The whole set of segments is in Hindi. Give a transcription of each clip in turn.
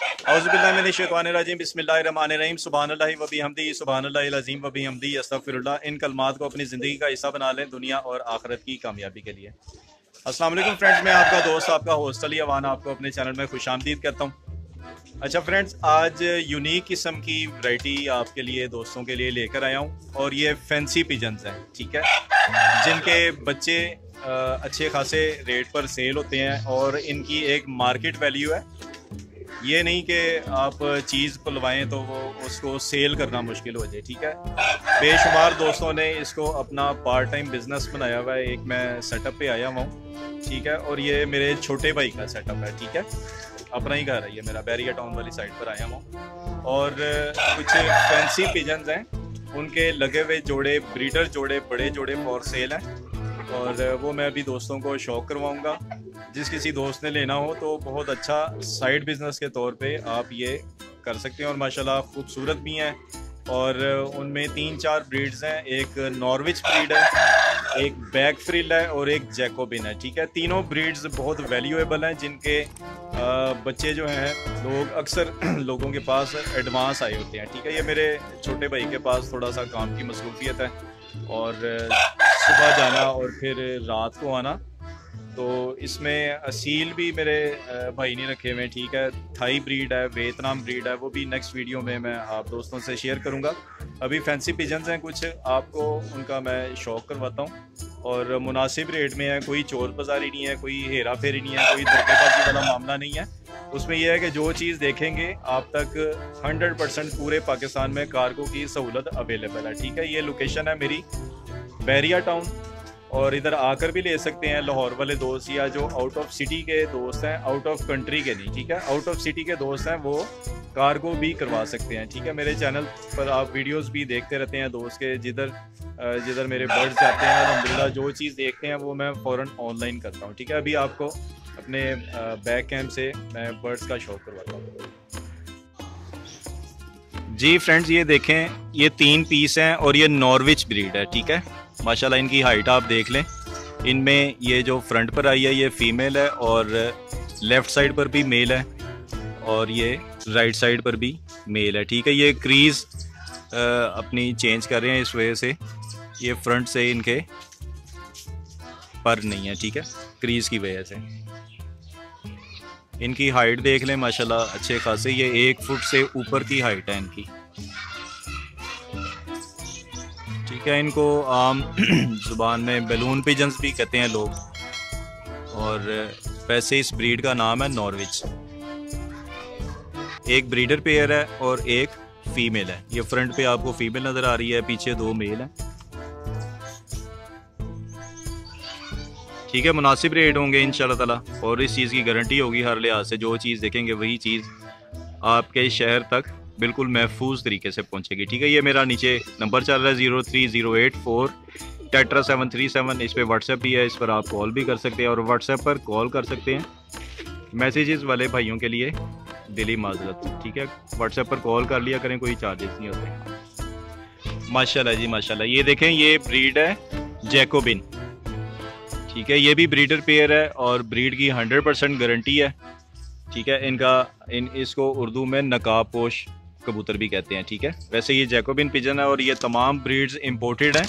अज़बिल्लाशैतवानरजीम बसमीम सुबहान वबी हमदी सुबहान अज़ीम वबी हमदी अस्तफ़िर इन कलमात को अपनी ज़िंदगी का हिस्सा बना लें दुनिया और आखरत की कामयाबी के लिए। वालेकुम फ्रेंड्स, मैं आपका दोस्त, आपका हॉस्टल आपको अपने चैनल में खुश आमदीद करता हूँ। अच्छा फ्रेंड्स, आज यूनिक किस्म की वैरायटी आपके लिए, दोस्तों के लिए लेकर आया हूँ और ये फैंसी पिजन्स हैं, ठीक है? जिनके बच्चे अच्छे खासे रेट पर सेल होते हैं और इनकी एक मार्केट वैल्यू है। ये नहीं कि आप चीज़ खुलवाएँ तो वो उसको सेल करना मुश्किल हो जाए, ठीक है? बेशुमार दोस्तों ने इसको अपना पार्ट टाइम बिज़नेस बनाया हुआ है, एक मैं सेटअप पे आया हुआ हूँ, ठीक है? और ये मेरे छोटे भाई का सेटअप है, ठीक है? अपना ही घर है ये मेरा, बैरिया टाउन वाली साइड पर आया हुआ और कुछ फैंसी पिजन्स हैं, उनके लगे हुए जोड़े ब्रीडर जोड़े, बड़े जोड़े फॉर सेल हैं। और वो मैं अभी दोस्तों को शौक करवाऊँगा। जिस किसी दोस्त ने लेना हो तो बहुत अच्छा साइड बिज़नेस के तौर पे आप ये कर सकते हैं और माशाल्लाह खूबसूरत भी हैं। और उनमें तीन चार ब्रीड्स हैं। एक नॉर्विच ब्रीड है, एक बैक फ्रिल है और एक जैकोबिन है, ठीक है? तीनों ब्रीड्स बहुत वैल्यूएबल हैं, जिनके बच्चे जो हैं, लोग अक्सर लोगों के पास एडवांस आए होते हैं, ठीक है? ये मेरे छोटे भाई के पास थोड़ा सा काम की मसरूफियत है और सुबह जाना और फिर रात को आना। तो इसमें असील भी मेरे भाई ने रखे हुए हैं, ठीक है। थाई ब्रीड है, वियतनाम ब्रीड है, वो भी नेक्स्ट वीडियो में मैं आप दोस्तों से शेयर करूँगा। अभी फैंसी पिजन्स हैं कुछ, आपको उनका मैं शौक करवाता हूँ। और मुनासिब रेट में है, कोई चोर बाजारी नहीं है, कोई हेरा फेरी नहीं है, कोई धोखेबाजी वाला मामला नहीं है। उसमें यह है कि जो चीज़ देखेंगे, आप तक 100 परसेंट पूरे पाकिस्तान में कार्गो की सहूलत अवेलेबल है, ठीक है। ये लोकेशन है मेरी बैरिया टाउन, और इधर आकर भी ले सकते हैं लाहौर वाले दोस्त या जो आउट ऑफ़ सिटी के दोस्त हैं आउट ऑफ़ कंट्री के नहीं, ठीक है? आउट ऑफ़ सिटी के दोस्त हैं, वो कार्गो भी करवा सकते हैं, ठीक है? मेरे चैनल पर आप वीडियोस भी देखते रहते हैं दोस्त के, जिधर जिधर मेरे बर्ड्स जाते हैं अलहमदिल्ला जो चीज़ देखते हैं, वो मैं फ़ौर ऑनलाइन करता हूँ, ठीक है? अभी आपको अपने बैक कैम्प से मैं बर्ड्स का शौक करवाता हूँ। जी फ्रेंड्स ये देखें, ये तीन पीस हैं और ये नॉर्विच ब्रीड है, ठीक है? माशाल्लाह, इनकी हाइट आप देख लें। इनमें ये जो फ्रंट पर आई है, ये फीमेल है और लेफ़्ट साइड पर भी मेल है और ये राइट साइड पर भी मेल है। ठीक है, ये क्रीज़ अपनी चेंज कर रहे हैं इस वजह से। ये फ्रंट से इनके पर नहीं है, ठीक है? क्रीज़ की वजह से। इनकी हाइट देख लें, माशाल्लाह, अच्छे खासे। ये एक फुट से ऊपर की हाइट है इनकी। है, इनको, आम, ज़ुबान में बैलून पिजन्स भी कहते हैं लोग। और, वैसे इस ब्रीड का नाम है नॉर्विच। एक ब्रीडर पेयर है और एक फीमेल है। ये फ्रंट पे आपको फीमेल नज़र आ रही है, पीछे दो मेल हैं। ठीक है, मुनासिब रेट होंगे इन ताला। और इस चीज़ की गारंटी होगी हर लिहाज से, जो चीज़ देखेंगे वही चीज़ आपके शहर तक बिल्कुल महफूज तरीके से पहुंचेगी, ठीक है? ये मेरा नीचे नंबर चल रहा है zero three zero eight four, tetra seven three seven, इस पर व्हाट्सएप भी है, इस पर आप कॉल भी कर सकते हैं और व्हाट्सएप पर कॉल कर सकते हैं मैसेजेस वाले भाइयों के लिए दिली माजरत, ठीक है? व्हाट्सएप पर कॉल कर लिया करें, कोई चार्जेस नहीं होते। माशाल्लाह जी, माशाल्लाह। ये देखें, ये ब्रीड है जैकोबिन ठीक है? ये भी ब्रीडर पेयर है और ब्रीड की हंड्रेड परसेंट गारंटी है, ठीक है? इनका, इन, इसको उर्दू में नकाब पोश कबूतर भी कहते हैं, ठीक है? वैसे ये जैकोबिन पिजन है और ये तमाम ब्रीड्स इम्पोर्टेड हैं,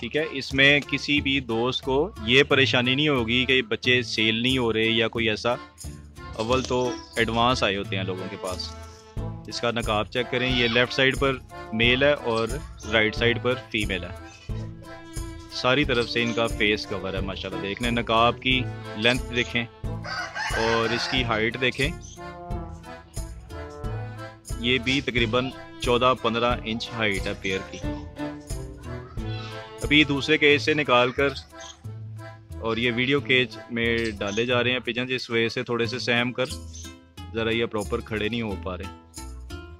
ठीक है? इसमें किसी भी दोस्त को ये परेशानी नहीं होगी कि बच्चे सेल नहीं हो रहे या कोई ऐसा अव्वल तो एडवांस आए होते हैं लोगों के पास। इसका नकाब चेक करें, ये लेफ़्ट साइड पर मेल है और राइट साइड पर फीमेल है। सारी तरफ़ से इनका फेस कवर है, माशाल्लाह, देखने, नकाब की लेंथ देखें और इसकी हाइट देखें। ये भी तकरीबन 14-15 इंच हाइट है पेयर की। अभी दूसरे केज से निकाल कर और ये वीडियो केज में डाले जा रहे हैं पिजन इस वजह से थोड़े से सहम कर ज़रा ये प्रॉपर खड़े नहीं हो पा रहे।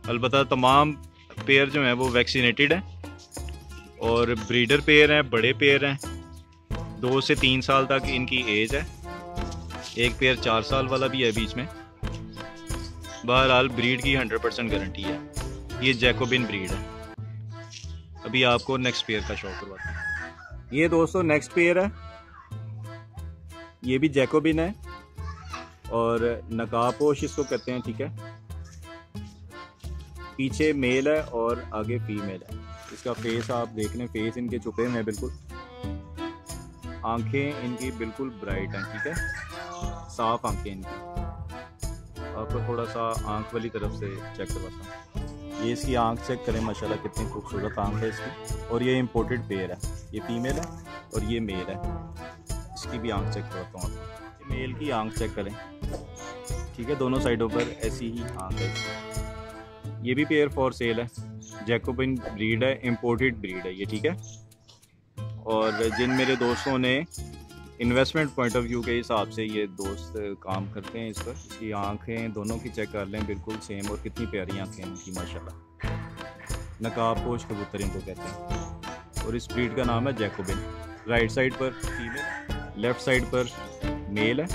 अलबत् तमाम पेयर जो हैं वो वैक्सीनेटेड हैं और ब्रीडर पेयर हैं, बड़े पेयर हैं। दो से तीन साल तक इनकी एज है। एक पेयर चार साल वाला भी है बीच में। बहरहाल ब्रीड की हंड्रेड परसेंट गारंटी है। ये जैकोबिन ब्रीड है। अभी आपको नेक्स्ट पेयर का शौक करवाता ये दोस्तों नेक्स्ट पेयर है। ये भी जैकोबिन है। और नकापोश इसको कहते हैं, ठीक है? पीछे मेल है और आगे फीमेल है। इसका फेस आप देख लें फेस इनके छुपे हुए हैं बिल्कुल। आँखें इनकी बिल्कुल ब्राइट हैं, ठीक है? साफ़ आँखें इनकी। आपको थोड़ा सा आँख वाली तरफ़ से चेक करवाता हूँ। ये इसकी आँख चेक करें, माशाल्लाह कितनी खूबसूरत आँख है इसकी। और ये इम्पोर्टेड पेयर है। ये फीमेल है और ये मेल है। इसकी भी आँख चेक करवाता हूँ मेल की आँख चेक करें। ठीक है, दोनों साइडों पर ऐसी ही आँख है ये भी पेयर फॉर सेल है। जैकोबिन ब्रीड है इम्पोर्टेड ब्रीड है ये, ठीक है? और जिन मेरे दोस्तों ने इन्वेस्टमेंट पॉइंट ऑफ़ व्यू के हिसाब से ये दोस्त काम करते हैं इस पर। इसकी आँखें दोनों की चेक कर लें, बिल्कुल सेम और कितनी प्यारी आँखें हैं इनकी, माशाल्लाह। नकाब पोश कबूतर इनको कहते हैं। और इस ब्रीड का नाम है जैकोबिन। राइट साइड पर फीमेल लेफ़्ट साइड पर मेल है।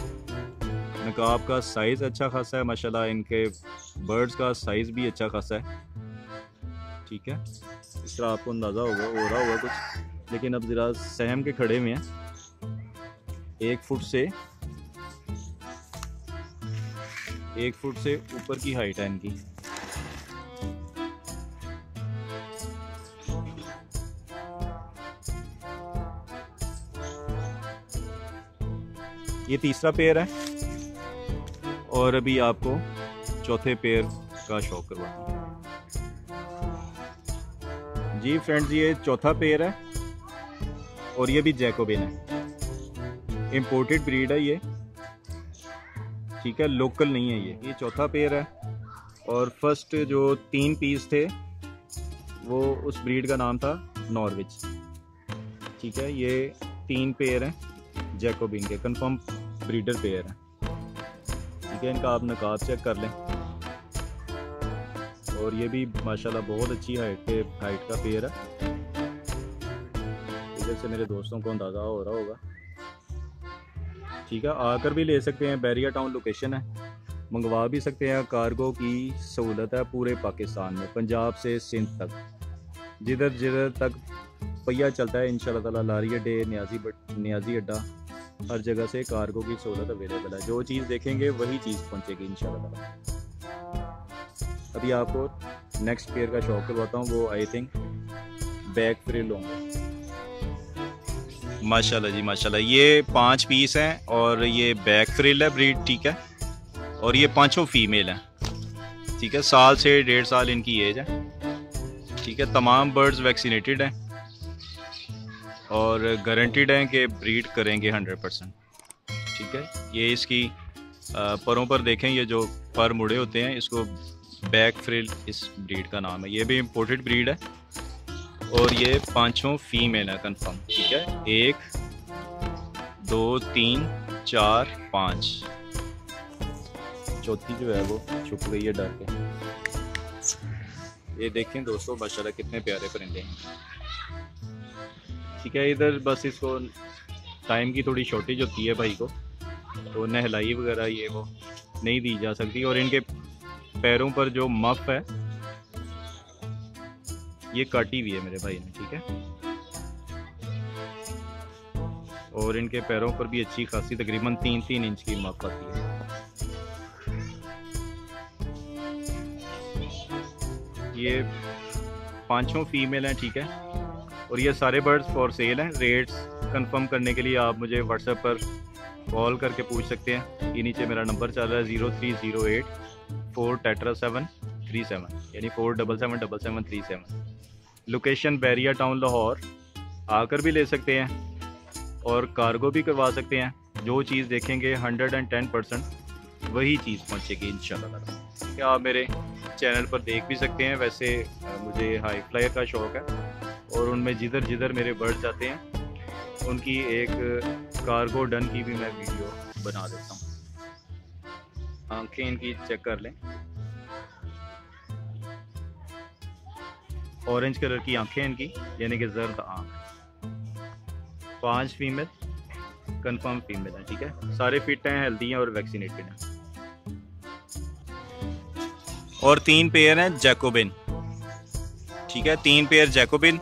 नकाब का साइज़ अच्छा खासा है, माशाल्लाह इनके बर्ड्स का साइज़ भी अच्छा खासा है। ठीक है? इस तरह आपको अंदाज़ा होगा हो रहा होगा कुछ। लेकिन अब ज़रा सहम के खड़े में हैं। एक फुट से, एक फुट से ऊपर की हाइट है इनकी। ये तीसरा पेयर है, और अभी आपको चौथे पेयर का शौक करवाता हूँ। जी फ्रेंड्स ये चौथा पेयर है, और ये भी जैकोबिन है। इम्पोर्टेड ब्रीड है ये। ठीक है लोकल नहीं है ये। ये चौथा पेयर है। और फ़र्स्ट जो तीन पीस थे, वो उस ब्रीड का नाम था नॉर्विच ठीक है, ये तीन पेयर हैं जैकोबिन के। कंफर्म ब्रीडर पेयर हैं। ठीक है, इनका आप नकाब चेक कर लें। और ये भी माशाल्लाह बहुत अच्छी हाइट पे हाइट का पेयर है। इधर से मेरे दोस्तों को अंदाज़ा हो रहा होगा। ठीक है, आकर भी ले सकते हैं बैरिया टाउन लोकेशन है। मंगवा भी सकते हैं कार्गो की सहूलत है पूरे पाकिस्तान में, पंजाब से सिंध तक। जिधर जिधर तक पहिया चलता है इन ताला लारी अड्डे, न्याजी न्याजी अड्डा, हर जगह से कार्गो की सहूलत अवेलेबल है। जो चीज़ देखेंगे, वही चीज़ पहुँचेगी इन अभी आपको नेक्स्ट पेयर का शौक करवाता हूँ, वो आई थिंक बैक फ्रिल होंगे। माशाल्लाह जी, माशाल्लाह। ये पाँच पीस हैं और ये बैक फ्रिल है ब्रीड, ठीक है? और ये पाँचों फीमेल हैं, ठीक है? साल से डेढ़ साल इनकी एज है, ठीक है? तमाम बर्ड्स वैक्सीनेटेड हैं और गारंटीड हैं कि ब्रीड करेंगे हंड्रेड परसेंट, ठीक है? ये इसकी परों पर देखें, ये जो पर मुड़े होते हैं, इसको बैक फ्रिल, इस ब्रीड का नाम है। ये भी इम्पोर्टेड ब्रीड है। और ये पाँचों फीमेल है कंफर्म ठीक है? एक, दो, तीन, चार, पाँच। चौथी जो है वो छुप गई है डर के ये देखें दोस्तों, माशाल्लाह कितने प्यारे परिंदे हैं। ठीक है, इधर बस इसको टाइम की थोड़ी शॉर्टेज होती है भाई को तो नहलाई वगैरह ये वो नहीं दी जा सकती। और इनके पैरों पर जो मफ है ये काटी हुई है मेरे भाई ने, ठीक है? और इनके पैरों पर भी अच्छी खासी तकरीबन तीन तीन इंच की मफ आती है। ये पाँचों फीमेल हैं, ठीक है? और ये सारे बर्ड्स फॉर सेल हैं। रेट्स कंफर्म करने के लिए आप मुझे व्हाट्सएप पर कॉल करके पूछ सकते हैं। ये नीचे मेरा नंबर चल रहा है zero three zero eight four tetra seven three seven यानी four double seven double seven three seven location Bahria town Lahore आकर भी ले सकते हैं और कार्गो भी करवा सकते हैं। जो चीज़ देखेंगे हंड्रेड एंड टेन परसेंट वही चीज़ पहुँचेगी इन क्या आप मेरे चैनल पर देख भी सकते हैं? वैसे मुझे हाई फ्लायर का शौक़ है और उनमें जिधर जिधर मेरे बर्ड जाते हैं, उनकी एक कार्गो डन की भी मैं वीडियो बना देता हूँ। आँखें इनकी चेक कर लें। ऑरेंज कलर की आँखें इनकी, यानी कि जर्द आँख। पाँच फीमेल कंफर्म फीमेल है, ठीक है? सारे फिट हैं हेल्दी हैं और वैक्सीनेटेड हैं। और तीन पेयर हैं जैकोबिन ठीक है, तीन पेयर जैकोबिन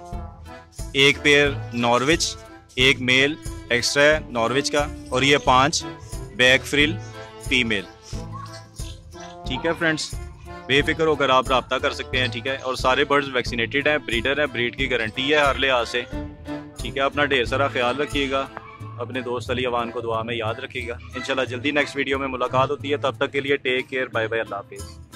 एक पेयर नॉर्विच एक मेल एक्स्ट्रा है नॉर्विच का, और ये पाँच बैक फ्रिल फीमेल ठीक है फ्रेंड्स बेफिक्र होकर आप रबता कर सकते हैं, ठीक है? और सारे बर्ड्स वैक्सीनेटेड हैं ब्रीडर हैं ब्रीड की गारंटी है हर लिहाज से। ठीक है, अपना ढेर सारा ख्याल रखिएगा, अपने दोस्त अली अवान को दुआ में याद रखिएगा। इंशाल्लाह जल्दी नेक्स्ट वीडियो में मुलाकात होती है, तब तक के लिए टेक केयर बाय बाय अल्लाह हाफिज़।